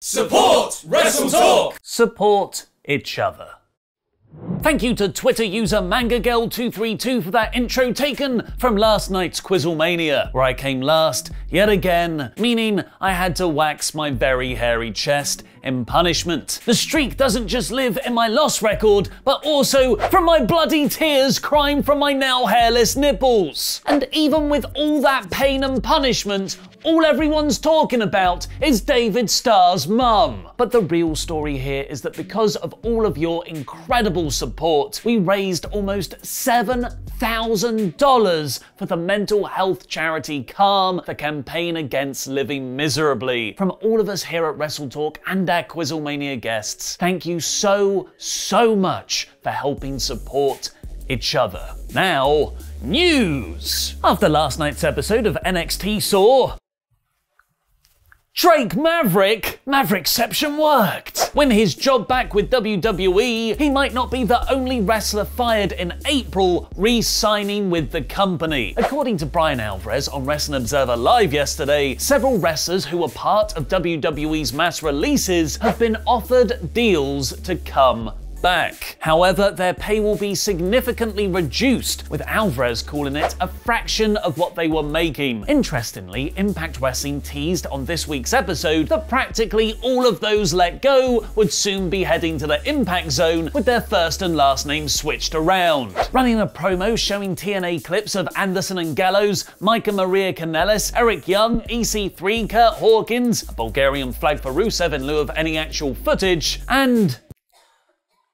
Support Wrestle Talk! Support each other. Thank you to Twitter user MangaGirl232 for that intro taken from last night's Quizzlemania, where I came last yet again, meaning I had to wax my very hairy chest in punishment. The streak doesn't just live in my loss record, but also from my bloody tears crying from my now hairless nipples. And even with all that pain and punishment, all everyone's talking about is David Starr's mum. But the real story here is that because of all of your incredible support, we raised almost $7,000 for the mental health charity Calm, the campaign against living miserably. From all of us here at Wrestle Talk and our Quizzlemania guests, thank you so, so much for helping support each other. Now, news! After last night's episode of NXT saw Drake Maverick, Maverickception worked. When his job back with WWE, he might not be the only wrestler fired in April re-signing with the company. According to Bryan Alvarez on Wrestling Observer Live yesterday, several wrestlers who were part of WWE's mass releases have been offered deals to come back. However, their pay will be significantly reduced, with Alvarez calling it a fraction of what they were making. Interestingly, Impact Wrestling teased on this week's episode that practically all of those let go would soon be heading to the Impact Zone with their first and last names switched around. Running a promo showing TNA clips of Anderson and Gallows, and Maria Kanellis, Eric Young, EC3, Curt Hawkins, a Bulgarian flag for Rusev in lieu of any actual footage, and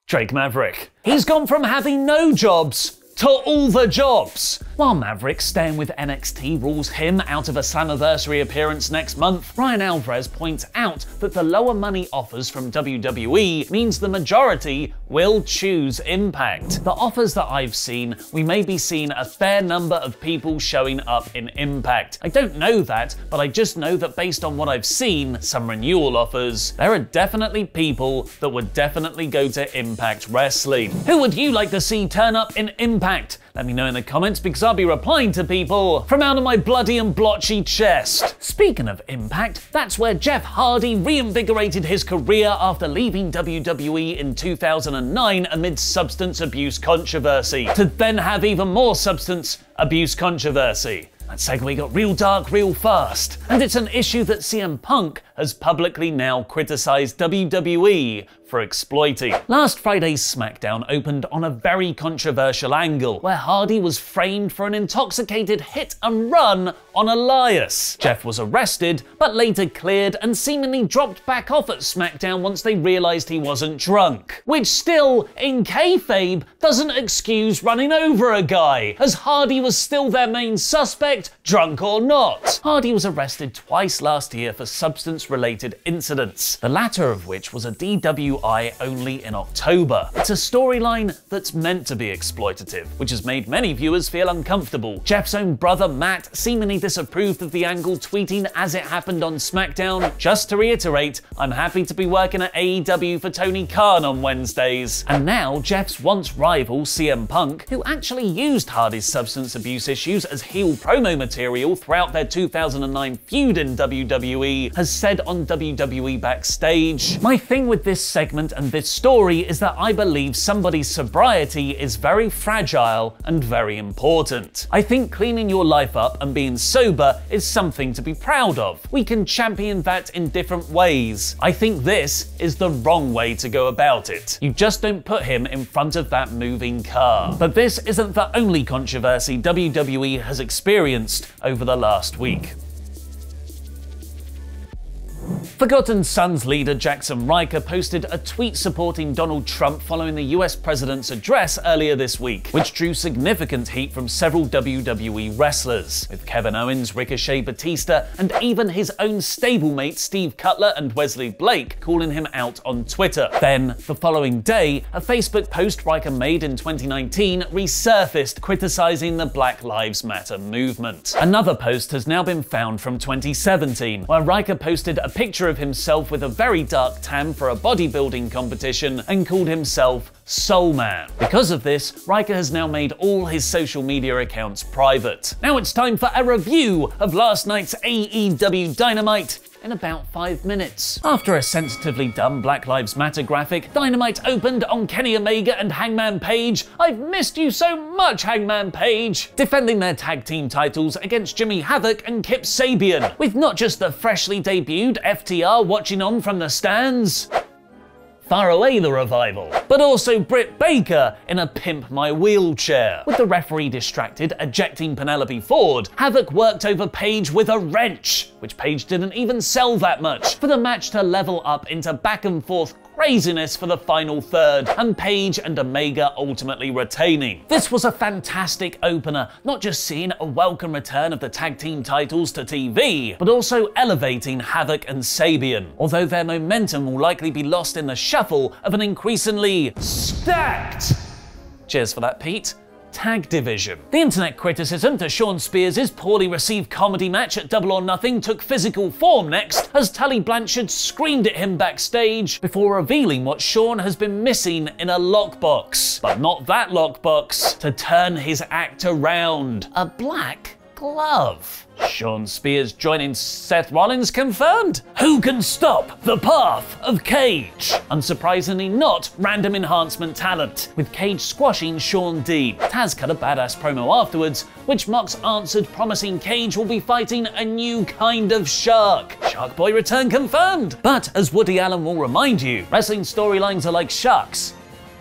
Drake Maverick. He's gone from having no jobs to all the jobs. While Maverick, staying with NXT, rules him out of a Slammiversary appearance next month, Bryan Alvarez points out that the lower money offers from WWE means the majority will choose Impact. The offers that I've seen, we may be seeing a fair number of people showing up in Impact. I don't know that, but I just know that based on what I've seen, some renewal offers, there are definitely people that would definitely go to Impact Wrestling. Who would you like to see turn up in Impact? Let me know in the comments because I'll be replying to people from out of my bloody and blotchy chest. Speaking of impact, that's where Jeff Hardy reinvigorated his career after leaving WWE in 2009 amid substance abuse controversy, to then have even more substance abuse controversy. That segue got real dark real fast. And it's an issue that CM Punk has publicly now criticised WWE for exploiting. Last Friday's SmackDown opened on a very controversial angle, where Hardy was framed for an intoxicated hit and run on Elias. Jeff was arrested, but later cleared and seemingly dropped back off at SmackDown once they realised he wasn't drunk. Which still, in kayfabe, doesn't excuse running over a guy, as Hardy was still their main suspect, drunk or not. Hardy was arrested twice last year for substance-related incidents, the latter of which was a DWI only in October. It's a storyline that's meant to be exploitative, which has made many viewers feel uncomfortable. Jeff's own brother Matt seemingly disapproved of the angle, tweeting as it happened on SmackDown, just to reiterate, I'm happy to be working at AEW for Tony Khan on Wednesdays. And now Jeff's once rival CM Punk, who actually used Hardy's substance abuse issues as heel promo material throughout their 2009 feud in WWE, has said on WWE Backstage, My thing with this segment and this story is that I believe somebody's sobriety is very fragile and very important. I think cleaning your life up and being sober is something to be proud of. We can champion that in different ways. I think this is the wrong way to go about it. You just don't put him in front of that moving car. But this isn't the only controversy WWE has experienced over the last week. Forgotten Sons leader Jaxson Ryker posted a tweet supporting Donald Trump following the US president's address earlier this week, which drew significant heat from several WWE wrestlers, with Kevin Owens, Ricochet, Batista, and even his own stablemate Steve Cutler and Wesley Blake calling him out on Twitter. Then, the following day, a Facebook post Ryker made in 2019 resurfaced criticizing the Black Lives Matter movement. Another post has now been found from 2017, where Ryker posted a picture of himself with a very dark tan for a bodybuilding competition and called himself Soul Man. Because of this, Ryker has now made all his social media accounts private. Now it's time for a review of last night's AEW Dynamite in about five minutes. After a sensitively done Black Lives Matter graphic, Dynamite opened on Kenny Omega and Hangman Page. I've missed you so much, Hangman Page! Defending their tag team titles against Jimmy Havoc and Kip Sabian, with not just the freshly debuted FTR watching on from the stands, far away the revival, but also Britt Baker in a pimp my wheelchair. With the referee distracted, ejecting Penelope Ford, Havoc worked over Page with a wrench, which Page didn't even sell that much, for the match to level up into back and forth craziness for the final third, and Page and Omega ultimately retaining. This was a fantastic opener, not just seeing a welcome return of the tag team titles to TV, but also elevating Havoc and Sabian, although their momentum will likely be lost in the shuffle of an increasingly stacked. Cheers for that, Pete tag division. The internet criticism to Shawn Spears' poorly received comedy match at Double or Nothing took physical form next as Tully Blanchard screamed at him backstage before revealing what Shawn has been missing in a lockbox. But not that lockbox, to turn his act around. A black glove. Shawn Spears joining Seth Rollins confirmed. Who can stop the path of Cage? Unsurprisingly, not random enhancement talent, with Cage squashing Shawn Dean. Taz cut a badass promo afterwards, which Mox answered promising Cage will be fighting a new kind of shark. Shark Boy return confirmed. But as Woody Allen will remind you, wrestling storylines are like sharks.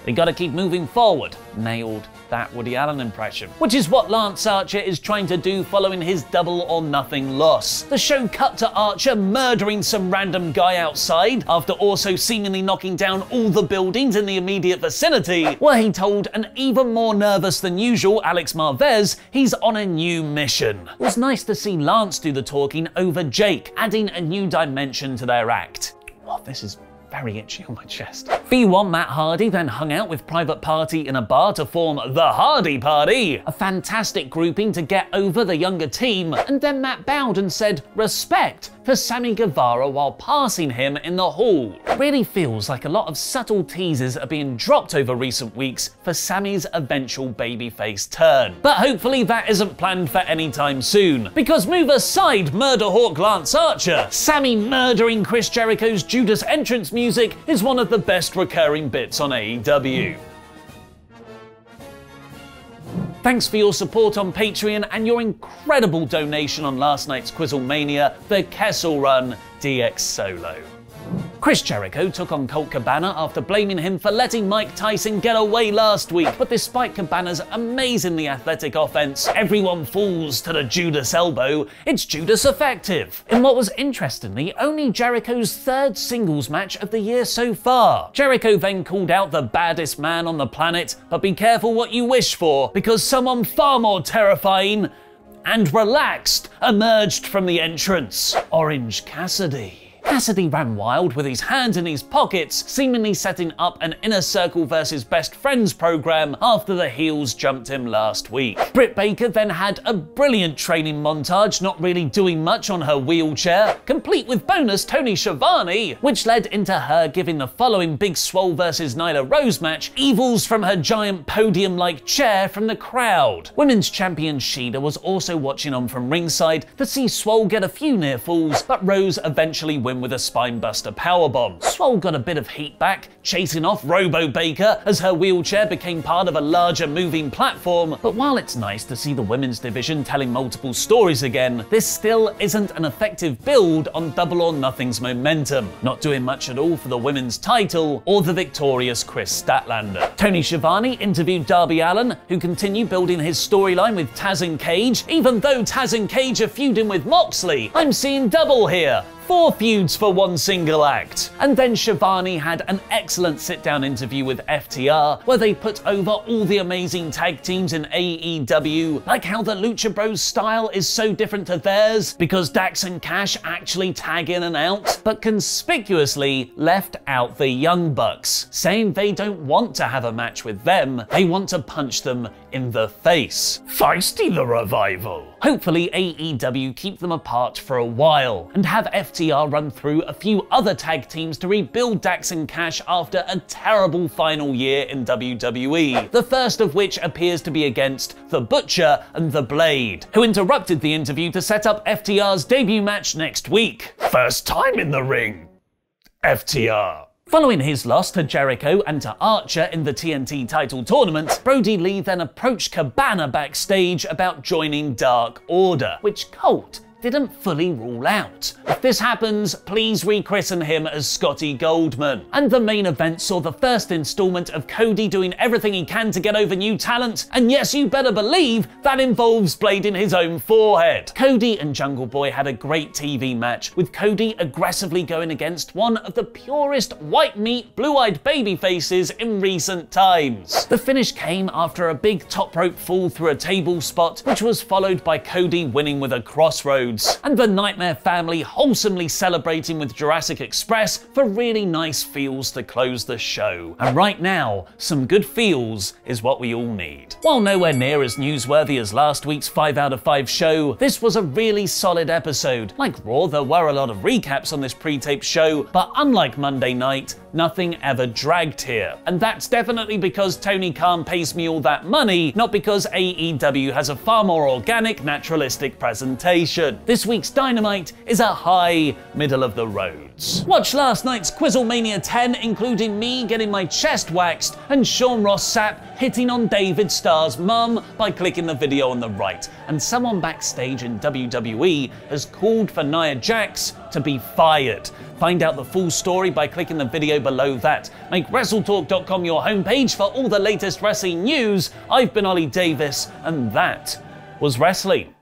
They gotta keep moving forward. Nailed that Woody Allen impression. Which is what Lance Archer is trying to do following his double or nothing loss. The show cut to Archer murdering some random guy outside after also seemingly knocking down all the buildings in the immediate vicinity, where he told an even more nervous than usual Alex Marvez he's on a new mission. It was nice to see Lance do the talking over Jake, adding a new dimension to their act. Oh, this is very itchy on my chest. V1 Matt Hardy then hung out with Private Party in a bar to form the Hardy Party, a fantastic grouping to get over the younger team, and then Matt bowed and said, respect, for Sammy Guevara while passing him in the hall. Really feels like a lot of subtle teasers are being dropped over recent weeks for Sammy's eventual babyface turn. But hopefully that isn't planned for any time soon, because move aside Murder Hawk Lance Archer, Sammy murdering Chris Jericho's Judas entrance music is one of the best recurring bits on AEW. Thanks for your support on Patreon and your incredible donation on last night's Quizzlemania, the Kessel Run DX Solo. Chris Jericho took on Colt Cabana after blaming him for letting Mike Tyson get away last week. But despite Cabana's amazingly athletic offense, everyone falls to the Judas elbow. It's Judas effective. In what was interestingly only Jericho's third singles match of the year so far. Jericho then called out the baddest man on the planet, but be careful what you wish for, because someone far more terrifying and relaxed emerged from the entrance. Orange Cassidy. Cassidy ran wild with his hands in his pockets, seemingly setting up an Inner Circle versus Best Friends program after the heels jumped him last week. Britt Baker then had a brilliant training montage, not really doing much on her wheelchair, complete with bonus Tony Schiavone, which led into her giving the following Big Swole versus Nyla Rose match evils from her giant podium-like chair from the crowd. Women's champion Shida was also watching on from ringside to see Swole get a few near falls, but Rose eventually with a spinebuster powerbomb. Swole got a bit of heat back, chasing off Robo Baker as her wheelchair became part of a larger moving platform. But while it's nice to see the women's division telling multiple stories again, this still isn't an effective build on Double or Nothing's momentum. Not doing much at all for the women's title or the victorious Kris Statlander. Tony Schiavone interviewed Darby Allin, who continued building his storyline with Taz and Cage, even though Taz and Cage are feuding with Moxley. I'm seeing double here. Four feuds for one single act. And then Schiavone had an excellent sit down interview with FTR where they put over all the amazing tag teams in AEW, like how the Lucha Bros style is so different to theirs because Dax and Cash actually tag in and out, but conspicuously left out the Young Bucks, saying they don't want to have a match with them, they want to punch them in the face. Feisty the revival. Hopefully, AEW keep them apart for a while and have FTR run through a few other tag teams to rebuild Dax and Cash after a terrible final year in WWE. The first of which appears to be against The Butcher and The Blade, who interrupted the interview to set up FTR's debut match next week. First time in the ring. FTR. Following his loss to Jericho and to Archer in the TNT title tournament, Brodie Lee then approached Cabana backstage about joining Dark Order, which Colt didn't fully rule out. If this happens, please rechristen him as Scotty Goldman. And the main event saw the first installment of Cody doing everything he can to get over new talent, and yes, you better believe that involves blading his own forehead. Cody and Jungle Boy had a great TV match, with Cody aggressively going against one of the purest white meat, blue-eyed baby faces in recent times. The finish came after a big top rope fall through a table spot, which was followed by Cody winning with a crossroads and the Nightmare family wholesomely celebrating with Jurassic Express for really nice feels to close the show. And right now, some good feels is what we all need. While nowhere near as newsworthy as last week's 5 out of 5 show, this was a really solid episode. Like Raw, there were a lot of recaps on this pre-taped show, but unlike Monday night, nothing ever dragged here. And that's definitely because Tony Khan pays me all that money, not because AEW has a far more organic, naturalistic presentation. This week's Dynamite is a high middle of the roads. Watch last night's Quizzlemania 10, including me getting my chest waxed and Sean Ross Sapp hitting on David Starr's mum by clicking the video on the right. And someone backstage in WWE has called for Nia Jax to be fired. Find out the full story by clicking the video below that. Make WrestleTalk.com your homepage for all the latest wrestling news. I've been Oli Davis, and that was wrestling.